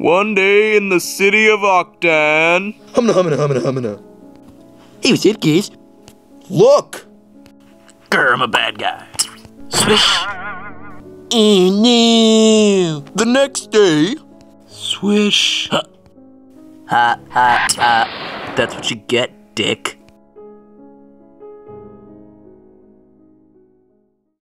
One day in the city of Octan. Humna, humna, humna, humna. Hey, what's it, kids? Look! Grr, I'm a bad guy. Swish. Oh no! The next day, Swish. Ha, ha, ha. That's what you get, dick.